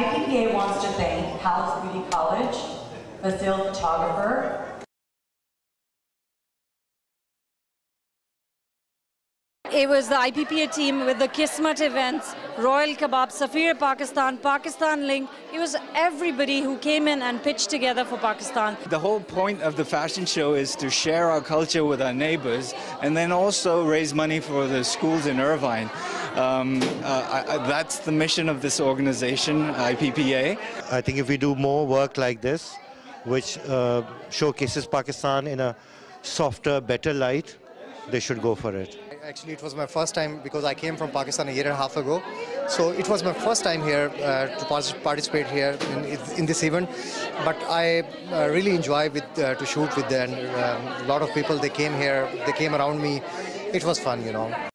IPPA wants to thank Palace Beauty College, Vasil Photographer, It was the IPPA team with the Kismet events, Royal Kebab, Safir Pakistan, Pakistan Link. It was everybody who came in and pitched together for Pakistan. The whole point of the fashion show is to share our culture with our neighbors and then also raise money for the schools in Irvine. Um, uh, I, that's the mission of this organization, IPPA. I think if we do more work like this, which uh, showcases Pakistan in a softer, better light, they should go for it. Actually, it was my first time because I came from Pakistan a year and a half ago. So it was my first time here uh, to participate here in, in, this event. But I uh, really enjoy with, uh, to shoot with them. Um, a lot of people, they came here, they came around me. It was fun, you know.